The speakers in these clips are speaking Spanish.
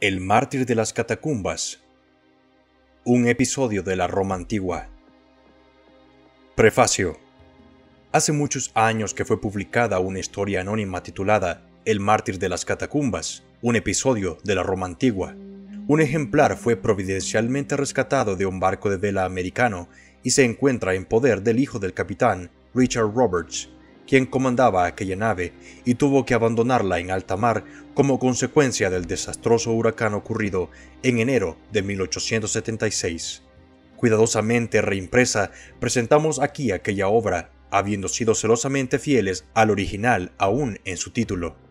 El mártir de las catacumbas. Un episodio de la Roma antigua. Prefacio. Hace muchos años que fue publicada una historia anónima titulada El mártir de las catacumbas, un episodio de la Roma antigua. Un ejemplar fue providencialmente rescatado de un barco de vela americano y se encuentra en poder del hijo del capitán, Richard Roberts, quien comandaba aquella nave y tuvo que abandonarla en alta mar como consecuencia del desastroso huracán ocurrido en enero de 1876. Cuidadosamente reimpresa, presentamos aquí aquella obra, habiendo sido celosamente fieles al original aún en su título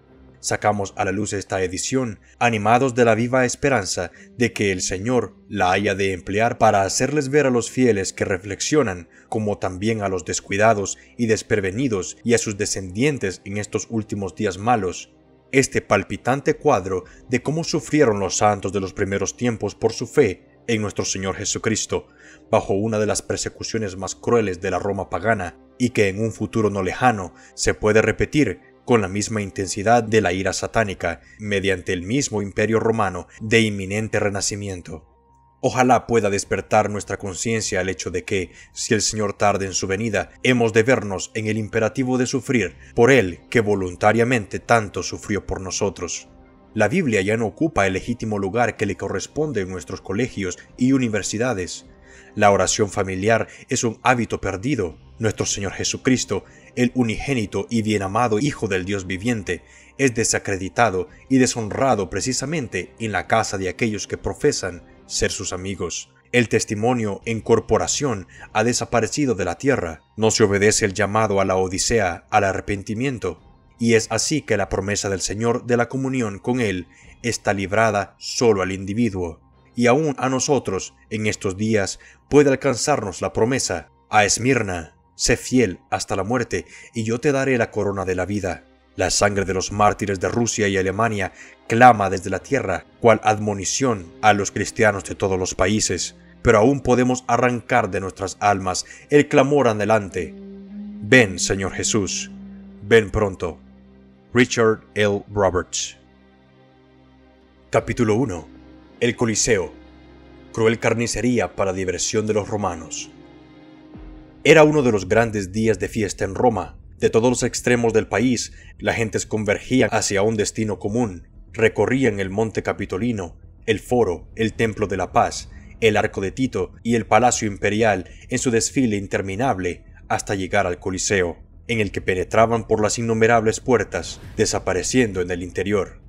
sacamos a la luz esta edición, animados de la viva esperanza de que el Señor la haya de emplear para hacerles ver a los fieles que reflexionan, como también a los descuidados y desprevenidos y a sus descendientes en estos últimos días malos, este palpitante cuadro de cómo sufrieron los santos de los primeros tiempos por su fe en nuestro Señor Jesucristo, bajo una de las persecuciones más crueles de la Roma pagana, y que en un futuro no lejano se puede repetir con la misma intensidad de la ira satánica, mediante el mismo imperio romano de inminente renacimiento. Ojalá pueda despertar nuestra conciencia el hecho de que, si el Señor tarde en su venida, hemos de vernos en el imperativo de sufrir por Él que voluntariamente tanto sufrió por nosotros. La Biblia ya no ocupa el legítimo lugar que le corresponde en nuestros colegios y universidades. La oración familiar es un hábito perdido. Nuestro Señor Jesucristo el unigénito y bien amado Hijo del Dios viviente, es desacreditado y deshonrado precisamente en la casa de aquellos que profesan ser sus amigos. El testimonio en corporación ha desaparecido de la tierra, no se obedece el llamado a la Odisea al arrepentimiento, y es así que la promesa del Señor de la comunión con Él está librada solo al individuo. Y aún a nosotros, en estos días, puede alcanzarnos la promesa a Esmirna, Sé fiel hasta la muerte, y yo te daré la corona de la vida. La sangre de los mártires de Rusia y Alemania clama desde la tierra, cual admonición a los cristianos de todos los países, pero aún podemos arrancar de nuestras almas el clamor adelante. Ven, Señor Jesús, ven pronto. Richard L. Roberts Capítulo 1 El Coliseo Cruel carnicería para diversión de los romanos. Era uno de los grandes días de fiesta en Roma. De todos los extremos del país, la gente convergía hacia un destino común. Recorrían el Monte Capitolino, el Foro, el Templo de la Paz, el Arco de Tito y el Palacio Imperial en su desfile interminable hasta llegar al Coliseo, en el que penetraban por las innumerables puertas, desapareciendo en el interior.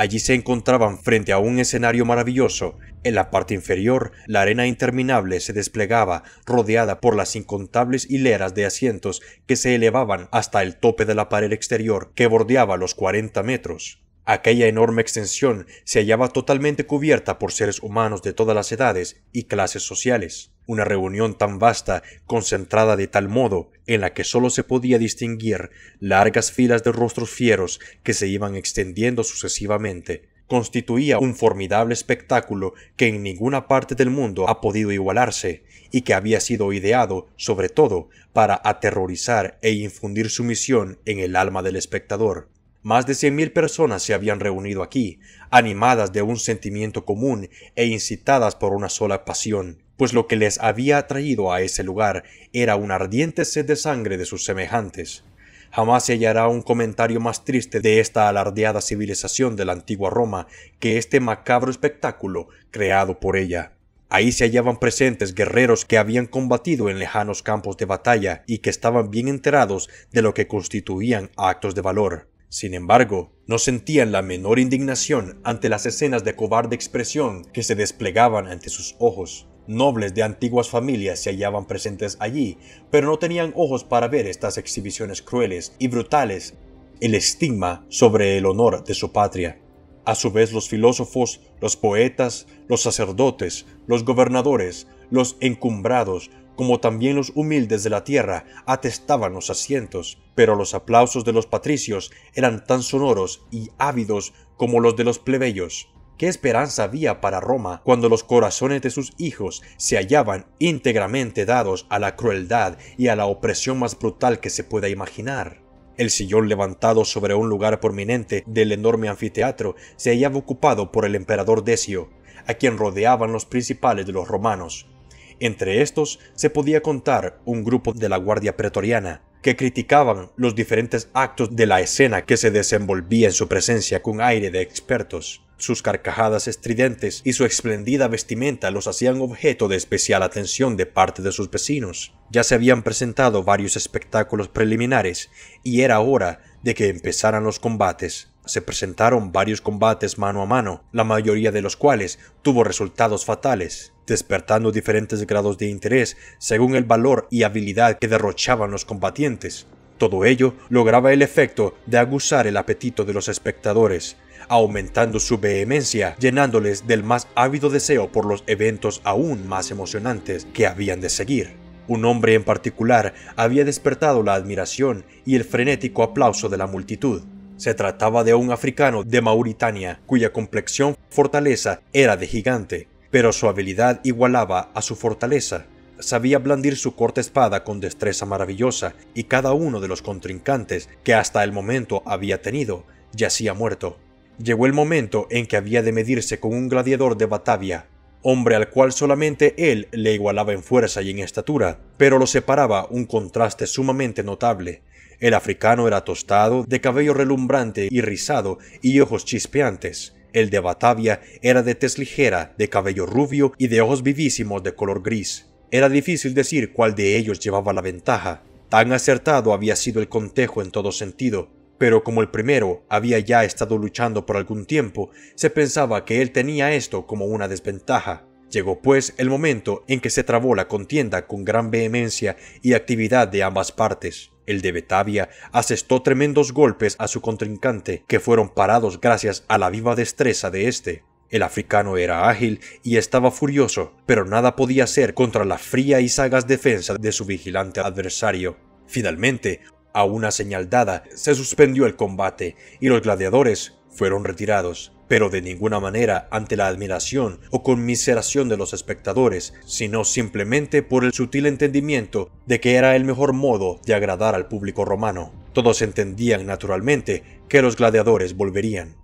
Allí se encontraban frente a un escenario maravilloso. En la parte inferior, la arena interminable se desplegaba, rodeada por las incontables hileras de asientos que se elevaban hasta el tope de la pared exterior que bordeaba los 40 metros. Aquella enorme extensión se hallaba totalmente cubierta por seres humanos de todas las edades y clases sociales. Una reunión tan vasta, concentrada de tal modo, en la que sólo se podía distinguir largas filas de rostros fieros que se iban extendiendo sucesivamente, constituía un formidable espectáculo que en ninguna parte del mundo ha podido igualarse y que había sido ideado, sobre todo, para aterrorizar e infundir sumisión en el alma del espectador. Más de cien mil personas se habían reunido aquí, animadas de un sentimiento común e incitadas por una sola pasión, pues lo que les había traído a ese lugar era una ardiente sed de sangre de sus semejantes. Jamás se hallará un comentario más triste de esta alardeada civilización de la antigua Roma que este macabro espectáculo creado por ella. Ahí se hallaban presentes guerreros que habían combatido en lejanos campos de batalla y que estaban bien enterados de lo que constituían actos de valor. Sin embargo, no sentían la menor indignación ante las escenas de cobarde expresión que se desplegaban ante sus ojos. Nobles de antiguas familias se hallaban presentes allí, pero no tenían ojos para ver estas exhibiciones crueles y brutales, el estigma sobre el honor de su patria. A su vez los filósofos, los poetas, los sacerdotes, los gobernadores, los encumbrados, como también los humildes de la tierra atestaban los asientos, pero los aplausos de los patricios eran tan sonoros y ávidos como los de los plebeyos. ¿Qué esperanza había para Roma cuando los corazones de sus hijos se hallaban íntegramente dados a la crueldad y a la opresión más brutal que se pueda imaginar? El sillón levantado sobre un lugar prominente del enorme anfiteatro se hallaba ocupado por el emperador Decio, a quien rodeaban los principales de los romanos. Entre estos se podía contar un grupo de la Guardia Pretoriana, que criticaban los diferentes actos de la escena que se desenvolvía en su presencia con aire de expertos. Sus carcajadas estridentes y su esplendida vestimenta los hacían objeto de especial atención de parte de sus vecinos. Ya se habían presentado varios espectáculos preliminares y era hora de que empezaran los combates. Se presentaron varios combates mano a mano, la mayoría de los cuales tuvo resultados fatales, despertando diferentes grados de interés según el valor y habilidad que derrochaban los combatientes. Todo ello lograba el efecto de aguzar el apetito de los espectadores, aumentando su vehemencia, llenándoles del más ávido deseo por los eventos aún más emocionantes que habían de seguir. Un hombre en particular había despertado la admiración y el frenético aplauso de la multitud. Se trataba de un africano de Mauritania, cuya complexión fortaleza era de gigante, pero su habilidad igualaba a su fortaleza. Sabía blandir su corta espada con destreza maravillosa, y cada uno de los contrincantes que hasta el momento había tenido yacía muerto. Llegó el momento en que había de medirse con un gladiador de Batavia, hombre al cual solamente él le igualaba en fuerza y en estatura, pero lo separaba un contraste sumamente notable. El africano era tostado, de cabello relumbrante y rizado y ojos chispeantes. El de Batavia era de tez ligera, de cabello rubio y de ojos vivísimos de color gris. Era difícil decir cuál de ellos llevaba la ventaja. Tan acertado había sido el contejo en todo sentido, pero como el primero había ya estado luchando por algún tiempo, se pensaba que él tenía esto como una desventaja. Llegó pues el momento en que se trabó la contienda con gran vehemencia y actividad de ambas partes. El de Betavia asestó tremendos golpes a su contrincante, que fueron parados gracias a la viva destreza de éste. El africano era ágil y estaba furioso, pero nada podía hacer contra la fría y sagaz defensa de su vigilante adversario. Finalmente, a una señal dada, se suspendió el combate y los gladiadores fueron retirados pero de ninguna manera ante la admiración o conmiseración de los espectadores, sino simplemente por el sutil entendimiento de que era el mejor modo de agradar al público romano. Todos entendían naturalmente que los gladiadores volverían.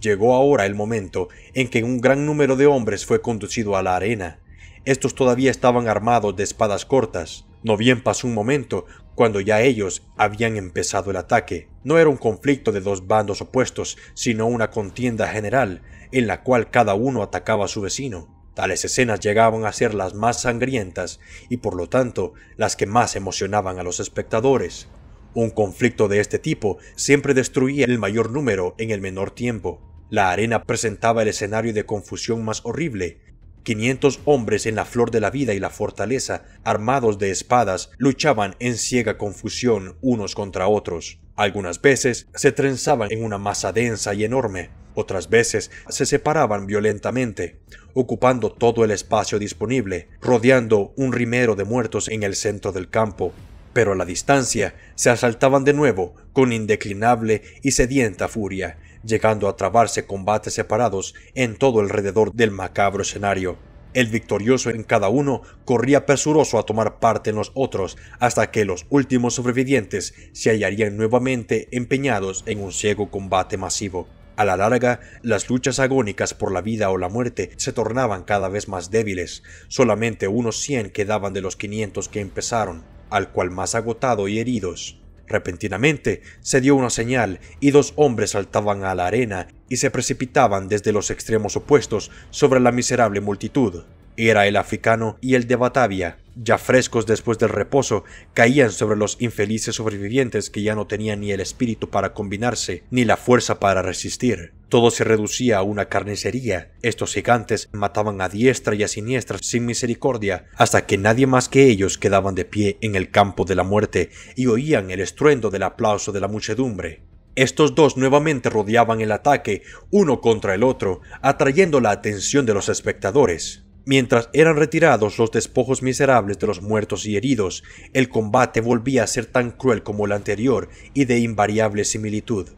Llegó ahora el momento en que un gran número de hombres fue conducido a la arena. Estos todavía estaban armados de espadas cortas. No bien pasó un momento cuando ya ellos habían empezado el ataque. No era un conflicto de dos bandos opuestos, sino una contienda general, en la cual cada uno atacaba a su vecino. Tales escenas llegaban a ser las más sangrientas y por lo tanto las que más emocionaban a los espectadores. Un conflicto de este tipo siempre destruía el mayor número en el menor tiempo. La arena presentaba el escenario de confusión más horrible, 500 hombres en la flor de la vida y la fortaleza, armados de espadas, luchaban en ciega confusión unos contra otros. Algunas veces se trenzaban en una masa densa y enorme, otras veces se separaban violentamente, ocupando todo el espacio disponible, rodeando un rimero de muertos en el centro del campo. Pero a la distancia se asaltaban de nuevo con indeclinable y sedienta furia, llegando a trabarse combates separados en todo alrededor del macabro escenario. El victorioso en cada uno corría presuroso a tomar parte en los otros hasta que los últimos sobrevivientes se hallarían nuevamente empeñados en un ciego combate masivo. A la larga, las luchas agónicas por la vida o la muerte se tornaban cada vez más débiles. Solamente unos cien quedaban de los quinientos que empezaron, al cual más agotado y heridos Repentinamente se dio una señal y dos hombres saltaban a la arena y se precipitaban desde los extremos opuestos sobre la miserable multitud. Era el africano y el de Batavia, ya frescos después del reposo, caían sobre los infelices sobrevivientes que ya no tenían ni el espíritu para combinarse, ni la fuerza para resistir. Todo se reducía a una carnicería. Estos gigantes mataban a diestra y a siniestra sin misericordia, hasta que nadie más que ellos quedaban de pie en el campo de la muerte y oían el estruendo del aplauso de la muchedumbre. Estos dos nuevamente rodeaban el ataque, uno contra el otro, atrayendo la atención de los espectadores. Mientras eran retirados los despojos miserables de los muertos y heridos, el combate volvía a ser tan cruel como el anterior y de invariable similitud.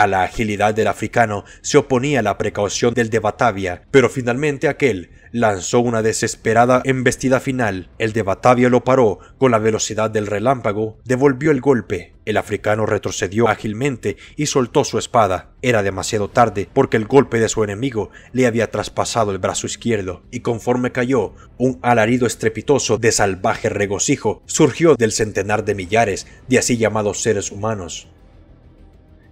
A la agilidad del africano se oponía la precaución del de Batavia, pero finalmente aquel lanzó una desesperada embestida final. El de Batavia lo paró con la velocidad del relámpago, devolvió el golpe. El africano retrocedió ágilmente y soltó su espada. Era demasiado tarde porque el golpe de su enemigo le había traspasado el brazo izquierdo, y conforme cayó, un alarido estrepitoso de salvaje regocijo surgió del centenar de millares de así llamados seres humanos.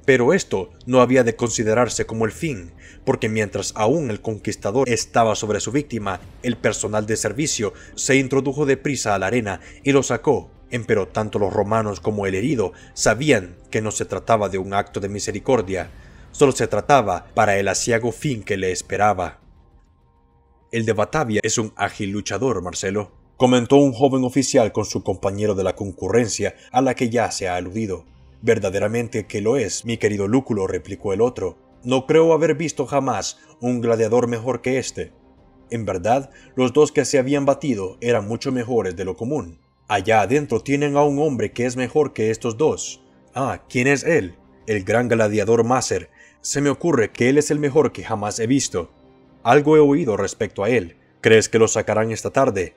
Pero esto no había de considerarse como el fin, porque mientras aún el conquistador estaba sobre su víctima, el personal de servicio se introdujo deprisa a la arena y lo sacó. Empero tanto los romanos como el herido sabían que no se trataba de un acto de misericordia, solo se trataba para el asiago fin que le esperaba. El de Batavia es un ágil luchador, Marcelo, comentó un joven oficial con su compañero de la concurrencia a la que ya se ha aludido. Verdaderamente que lo es, mi querido Lúculo, replicó el otro. No creo haber visto jamás un gladiador mejor que este. En verdad, los dos que se habían batido eran mucho mejores de lo común. Allá adentro tienen a un hombre que es mejor que estos dos. Ah, ¿quién es él? El gran gladiador Maser. Se me ocurre que él es el mejor que jamás he visto. Algo he oído respecto a él. ¿Crees que lo sacarán esta tarde?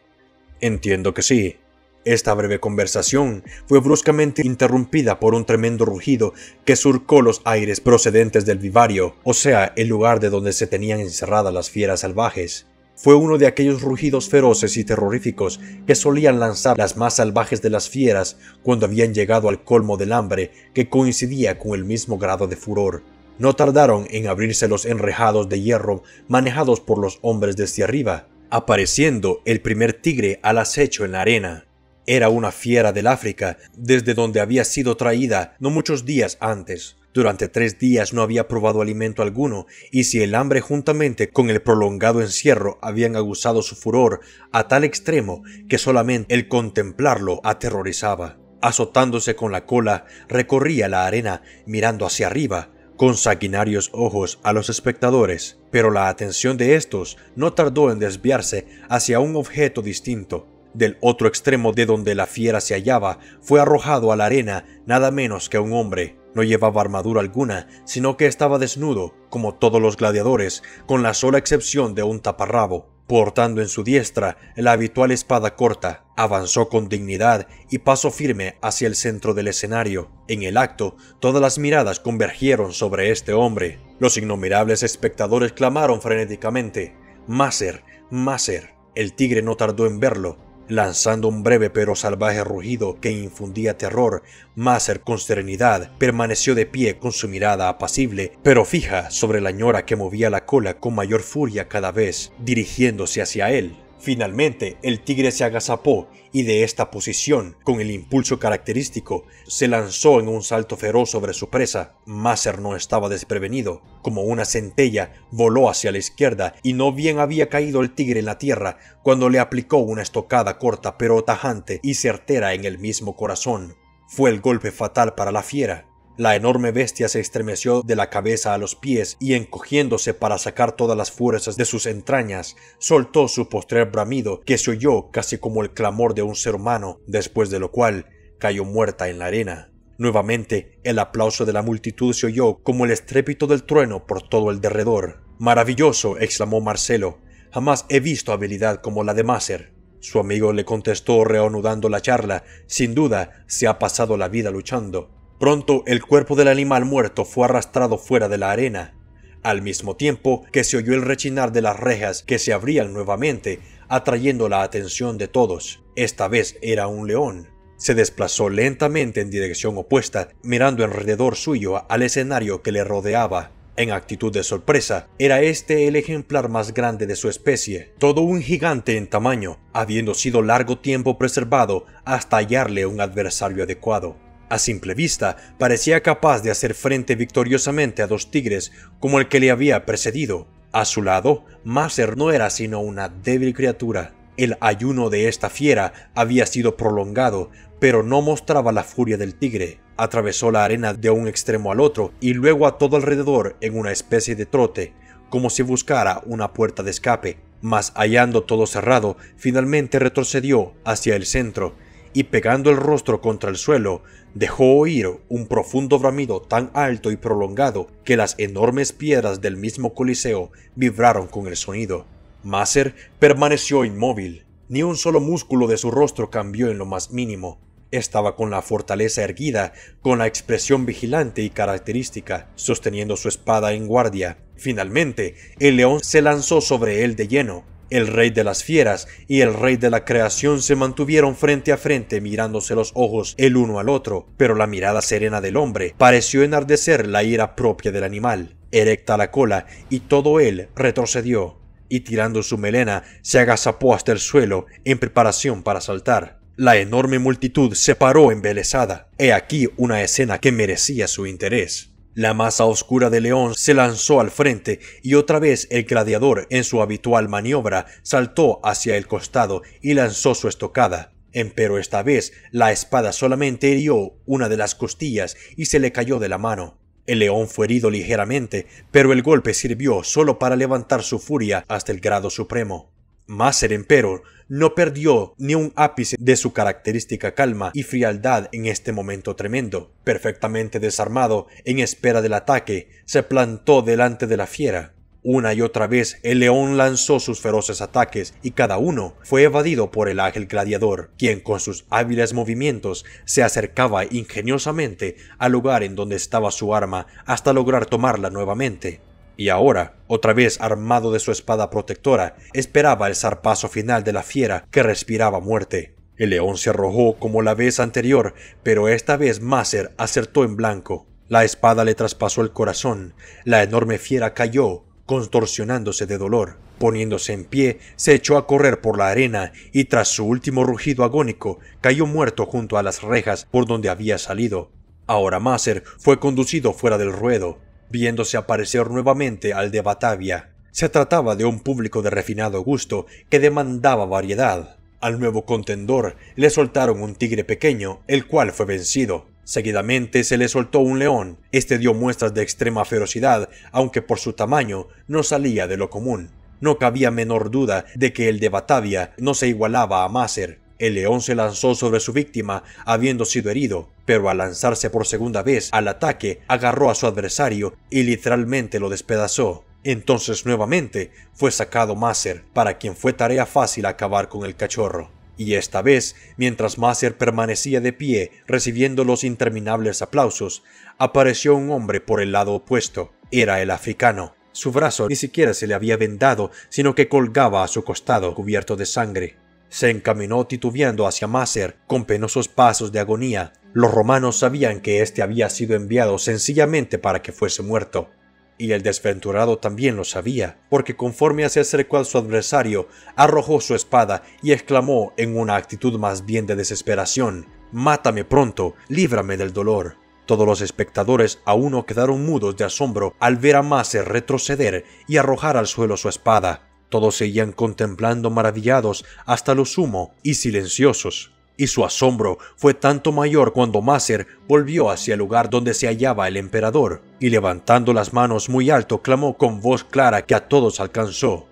Entiendo que sí. Esta breve conversación fue bruscamente interrumpida por un tremendo rugido que surcó los aires procedentes del vivario, o sea, el lugar de donde se tenían encerradas las fieras salvajes. Fue uno de aquellos rugidos feroces y terroríficos que solían lanzar las más salvajes de las fieras cuando habían llegado al colmo del hambre que coincidía con el mismo grado de furor. No tardaron en abrirse los enrejados de hierro manejados por los hombres desde arriba, apareciendo el primer tigre al acecho en la arena. Era una fiera del África, desde donde había sido traída no muchos días antes. Durante tres días no había probado alimento alguno, y si el hambre juntamente con el prolongado encierro habían aguzado su furor a tal extremo que solamente el contemplarlo aterrorizaba. Azotándose con la cola, recorría la arena mirando hacia arriba, con sanguinarios ojos a los espectadores, pero la atención de estos no tardó en desviarse hacia un objeto distinto. Del otro extremo de donde la fiera se hallaba fue arrojado a la arena nada menos que un hombre. No llevaba armadura alguna, sino que estaba desnudo, como todos los gladiadores, con la sola excepción de un taparrabo. Portando en su diestra la habitual espada corta, avanzó con dignidad y paso firme hacia el centro del escenario. En el acto, todas las miradas convergieron sobre este hombre. Los innumerables espectadores clamaron frenéticamente: Máser, Máser. El tigre no tardó en verlo, Lanzando un breve pero salvaje rugido que infundía terror, Maser con serenidad permaneció de pie con su mirada apacible, pero fija sobre la ñora que movía la cola con mayor furia cada vez, dirigiéndose hacia él. Finalmente, el tigre se agazapó y de esta posición, con el impulso característico, se lanzó en un salto feroz sobre su presa. Maser no estaba desprevenido. Como una centella, voló hacia la izquierda y no bien había caído el tigre en la tierra cuando le aplicó una estocada corta pero tajante y certera en el mismo corazón. Fue el golpe fatal para la fiera. La enorme bestia se estremeció de la cabeza a los pies y encogiéndose para sacar todas las fuerzas de sus entrañas, soltó su postrer bramido que se oyó casi como el clamor de un ser humano, después de lo cual cayó muerta en la arena. Nuevamente el aplauso de la multitud se oyó como el estrépito del trueno por todo el derredor. Maravilloso, exclamó Marcelo. Jamás he visto habilidad como la de Maser. Su amigo le contestó reanudando la charla. Sin duda, se ha pasado la vida luchando. Pronto el cuerpo del animal muerto fue arrastrado fuera de la arena, al mismo tiempo que se oyó el rechinar de las rejas que se abrían nuevamente, atrayendo la atención de todos. Esta vez era un león. Se desplazó lentamente en dirección opuesta, mirando alrededor suyo al escenario que le rodeaba. En actitud de sorpresa, era este el ejemplar más grande de su especie, todo un gigante en tamaño, habiendo sido largo tiempo preservado hasta hallarle un adversario adecuado. A simple vista, parecía capaz de hacer frente victoriosamente a dos tigres como el que le había precedido. A su lado, Maser no era sino una débil criatura. El ayuno de esta fiera había sido prolongado, pero no mostraba la furia del tigre. Atravesó la arena de un extremo al otro y luego a todo alrededor en una especie de trote, como si buscara una puerta de escape. Mas hallando todo cerrado, finalmente retrocedió hacia el centro y pegando el rostro contra el suelo, dejó oír un profundo bramido tan alto y prolongado que las enormes piedras del mismo Coliseo vibraron con el sonido. Maser permaneció inmóvil. Ni un solo músculo de su rostro cambió en lo más mínimo. Estaba con la fortaleza erguida, con la expresión vigilante y característica, sosteniendo su espada en guardia. Finalmente, el león se lanzó sobre él de lleno. El rey de las fieras y el rey de la creación se mantuvieron frente a frente mirándose los ojos el uno al otro, pero la mirada serena del hombre pareció enardecer la ira propia del animal. Erecta la cola y todo él retrocedió, y tirando su melena se agazapó hasta el suelo en preparación para saltar. La enorme multitud se paró embelesada. He aquí una escena que merecía su interés. La masa oscura de León se lanzó al frente y otra vez el gladiador, en su habitual maniobra, saltó hacia el costado y lanzó su estocada. Empero esta vez la espada solamente hirió una de las costillas y se le cayó de la mano. El león fue herido ligeramente, pero el golpe sirvió solo para levantar su furia hasta el grado supremo. Maser, empero, no perdió ni un ápice de su característica calma y frialdad en este momento tremendo. Perfectamente desarmado, en espera del ataque, se plantó delante de la fiera. Una y otra vez el león lanzó sus feroces ataques y cada uno fue evadido por el ágil gladiador, quien con sus hábiles movimientos se acercaba ingeniosamente al lugar en donde estaba su arma hasta lograr tomarla nuevamente y ahora, otra vez armado de su espada protectora, esperaba el zarpazo final de la fiera que respiraba muerte. El león se arrojó como la vez anterior, pero esta vez Maser acertó en blanco. La espada le traspasó el corazón. La enorme fiera cayó, contorsionándose de dolor. Poniéndose en pie, se echó a correr por la arena y tras su último rugido agónico, cayó muerto junto a las rejas por donde había salido. Ahora Maser fue conducido fuera del ruedo, viéndose aparecer nuevamente al de Batavia. Se trataba de un público de refinado gusto que demandaba variedad. Al nuevo contendor le soltaron un tigre pequeño, el cual fue vencido. Seguidamente se le soltó un león. Este dio muestras de extrema ferocidad, aunque por su tamaño no salía de lo común. No cabía menor duda de que el de Batavia no se igualaba a Maser, el león se lanzó sobre su víctima, habiendo sido herido, pero al lanzarse por segunda vez al ataque, agarró a su adversario y literalmente lo despedazó. Entonces nuevamente fue sacado Maser, para quien fue tarea fácil acabar con el cachorro. Y esta vez, mientras Maser permanecía de pie recibiendo los interminables aplausos, apareció un hombre por el lado opuesto. Era el africano. Su brazo ni siquiera se le había vendado, sino que colgaba a su costado cubierto de sangre. Se encaminó titubeando hacia Maser con penosos pasos de agonía. Los romanos sabían que éste había sido enviado sencillamente para que fuese muerto. Y el desventurado también lo sabía, porque conforme se acercó a su adversario, arrojó su espada y exclamó en una actitud más bien de desesperación, Mátame pronto, líbrame del dolor. Todos los espectadores aún no quedaron mudos de asombro al ver a Maser retroceder y arrojar al suelo su espada. Todos seguían contemplando maravillados hasta lo sumo y silenciosos, y su asombro fue tanto mayor cuando Maser volvió hacia el lugar donde se hallaba el emperador, y levantando las manos muy alto clamó con voz clara que a todos alcanzó.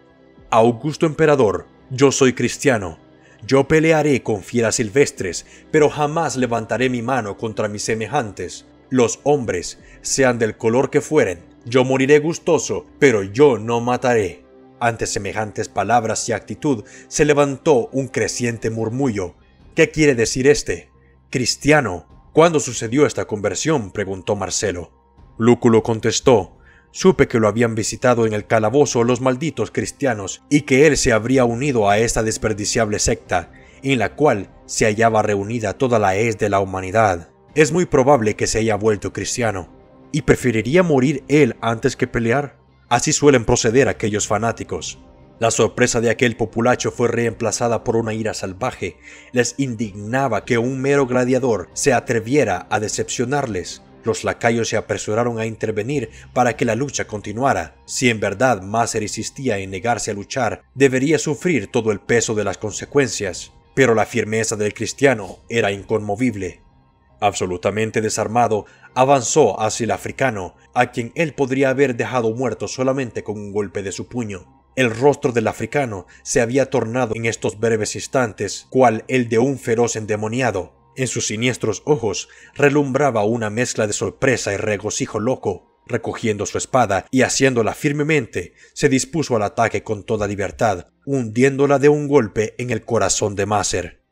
Augusto emperador, yo soy cristiano. Yo pelearé con fieras silvestres, pero jamás levantaré mi mano contra mis semejantes. Los hombres, sean del color que fueren, yo moriré gustoso, pero yo no mataré. Ante semejantes palabras y actitud se levantó un creciente murmullo. ¿Qué quiere decir este? Cristiano. ¿Cuándo sucedió esta conversión? preguntó Marcelo. Lúculo contestó. Supe que lo habían visitado en el calabozo los malditos cristianos y que él se habría unido a esta desperdiciable secta, en la cual se hallaba reunida toda la hez de la humanidad. Es muy probable que se haya vuelto cristiano. ¿Y preferiría morir él antes que pelear? Así suelen proceder aquellos fanáticos. La sorpresa de aquel populacho fue reemplazada por una ira salvaje. Les indignaba que un mero gladiador se atreviera a decepcionarles. Los lacayos se apresuraron a intervenir para que la lucha continuara. Si en verdad Maser insistía en negarse a luchar, debería sufrir todo el peso de las consecuencias. Pero la firmeza del cristiano era inconmovible. Absolutamente desarmado, avanzó hacia el africano, a quien él podría haber dejado muerto solamente con un golpe de su puño. El rostro del africano se había tornado en estos breves instantes cual el de un feroz endemoniado. En sus siniestros ojos relumbraba una mezcla de sorpresa y regocijo loco. Recogiendo su espada y haciéndola firmemente, se dispuso al ataque con toda libertad, hundiéndola de un golpe en el corazón de Maser.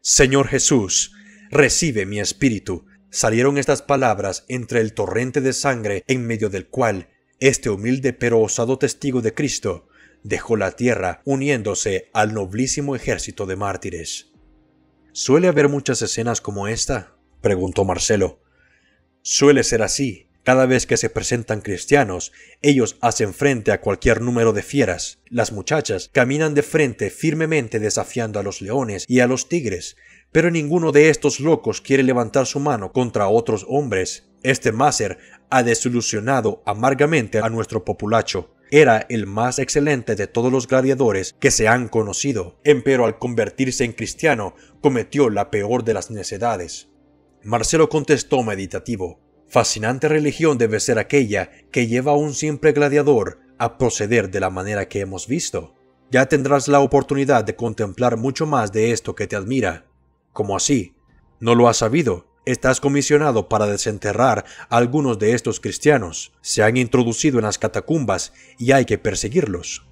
Señor Jesús, recibe mi espíritu. Salieron estas palabras entre el torrente de sangre en medio del cual este humilde pero osado testigo de Cristo dejó la tierra uniéndose al noblísimo ejército de mártires. ¿Suele haber muchas escenas como esta? preguntó Marcelo. Suele ser así, cada vez que se presentan cristianos, ellos hacen frente a cualquier número de fieras. Las muchachas caminan de frente firmemente desafiando a los leones y a los tigres, pero ninguno de estos locos quiere levantar su mano contra otros hombres. Este máser ha desilusionado amargamente a nuestro populacho. Era el más excelente de todos los gladiadores que se han conocido, empero al convertirse en cristiano cometió la peor de las necedades. Marcelo contestó meditativo. Fascinante religión debe ser aquella que lleva a un simple gladiador a proceder de la manera que hemos visto. Ya tendrás la oportunidad de contemplar mucho más de esto que te admira. ¿Cómo así? ¿No lo has sabido? Estás comisionado para desenterrar a algunos de estos cristianos. Se han introducido en las catacumbas y hay que perseguirlos.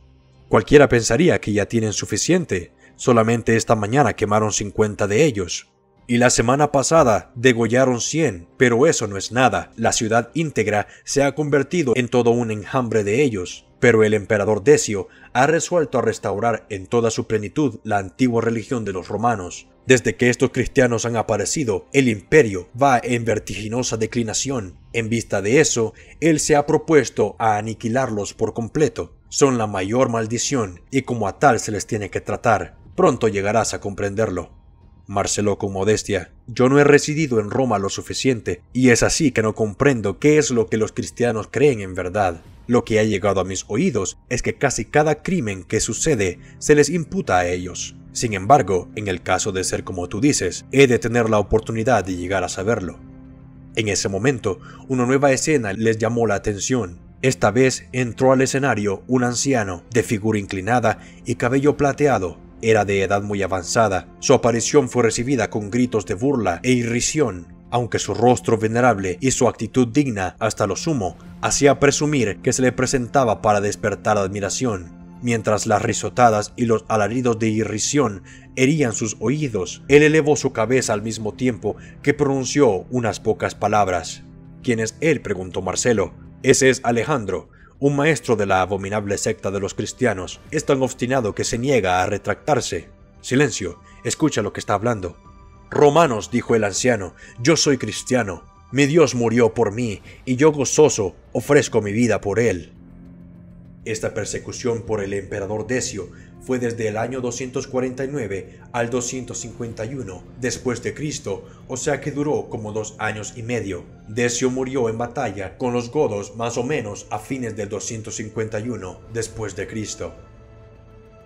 Cualquiera pensaría que ya tienen suficiente. Solamente esta mañana quemaron 50 de ellos. Y la semana pasada degollaron 100, pero eso no es nada. La ciudad íntegra se ha convertido en todo un enjambre de ellos. Pero el emperador Decio ha resuelto a restaurar en toda su plenitud la antigua religión de los romanos. Desde que estos cristianos han aparecido, el imperio va en vertiginosa declinación. En vista de eso, él se ha propuesto a aniquilarlos por completo. Son la mayor maldición y como a tal se les tiene que tratar. Pronto llegarás a comprenderlo. Marcelo con modestia. Yo no he residido en Roma lo suficiente, y es así que no comprendo qué es lo que los cristianos creen en verdad. Lo que ha llegado a mis oídos es que casi cada crimen que sucede se les imputa a ellos. Sin embargo, en el caso de ser como tú dices, he de tener la oportunidad de llegar a saberlo. En ese momento, una nueva escena les llamó la atención. Esta vez entró al escenario un anciano, de figura inclinada y cabello plateado, era de edad muy avanzada. Su aparición fue recibida con gritos de burla e irrisión, aunque su rostro venerable y su actitud digna hasta lo sumo hacía presumir que se le presentaba para despertar admiración. Mientras las risotadas y los alaridos de irrisión herían sus oídos, él elevó su cabeza al mismo tiempo que pronunció unas pocas palabras. ¿Quién es él? preguntó Marcelo. Ese es Alejandro, un maestro de la abominable secta de los cristianos es tan obstinado que se niega a retractarse. Silencio, escucha lo que está hablando. Romanos, dijo el anciano, yo soy cristiano. Mi Dios murió por mí, y yo gozoso ofrezco mi vida por él. Esta persecución por el emperador Decio fue desde el año 249 al 251 después de Cristo, o sea que duró como dos años y medio. Decio murió en batalla con los godos más o menos a fines del 251 después de Cristo.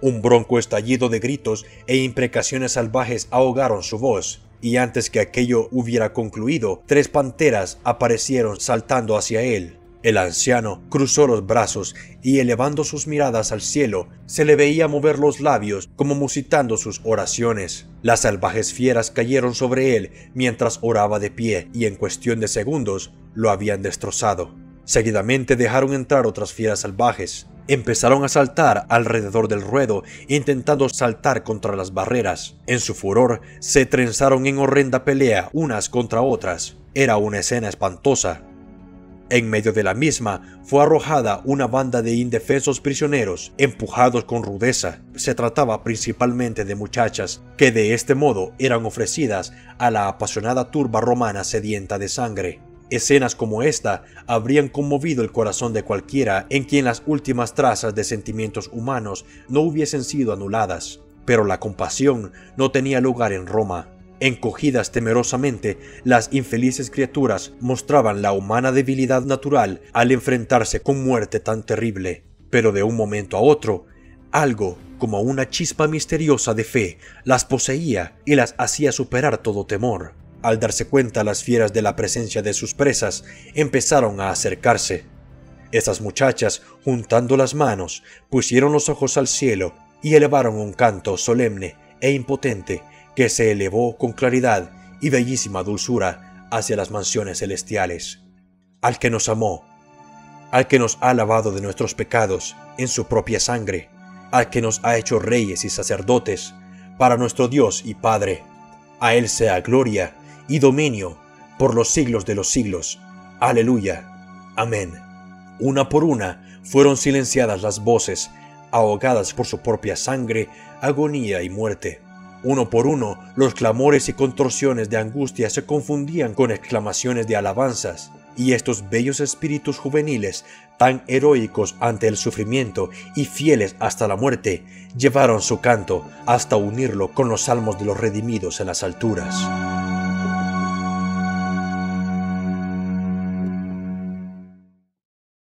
Un bronco estallido de gritos e imprecaciones salvajes ahogaron su voz, y antes que aquello hubiera concluido, tres panteras aparecieron saltando hacia él. El anciano cruzó los brazos y elevando sus miradas al cielo, se le veía mover los labios como musitando sus oraciones. Las salvajes fieras cayeron sobre él mientras oraba de pie y en cuestión de segundos lo habían destrozado. Seguidamente dejaron entrar otras fieras salvajes. Empezaron a saltar alrededor del ruedo, intentando saltar contra las barreras. En su furor, se trenzaron en horrenda pelea unas contra otras. Era una escena espantosa, en medio de la misma fue arrojada una banda de indefensos prisioneros, empujados con rudeza. Se trataba principalmente de muchachas, que de este modo eran ofrecidas a la apasionada turba romana sedienta de sangre. Escenas como esta habrían conmovido el corazón de cualquiera en quien las últimas trazas de sentimientos humanos no hubiesen sido anuladas. Pero la compasión no tenía lugar en Roma. Encogidas temerosamente, las infelices criaturas mostraban la humana debilidad natural al enfrentarse con muerte tan terrible. Pero de un momento a otro, algo como una chispa misteriosa de fe las poseía y las hacía superar todo temor. Al darse cuenta las fieras de la presencia de sus presas, empezaron a acercarse. Estas muchachas, juntando las manos, pusieron los ojos al cielo y elevaron un canto solemne e impotente que se elevó con claridad y bellísima dulzura hacia las mansiones celestiales. Al que nos amó, al que nos ha lavado de nuestros pecados en su propia sangre, al que nos ha hecho reyes y sacerdotes, para nuestro Dios y Padre. A Él sea gloria y dominio por los siglos de los siglos. Aleluya. Amén. Una por una fueron silenciadas las voces, ahogadas por su propia sangre, agonía y muerte. Uno por uno, los clamores y contorsiones de angustia se confundían con exclamaciones de alabanzas, y estos bellos espíritus juveniles, tan heroicos ante el sufrimiento y fieles hasta la muerte, llevaron su canto hasta unirlo con los salmos de los redimidos en las alturas.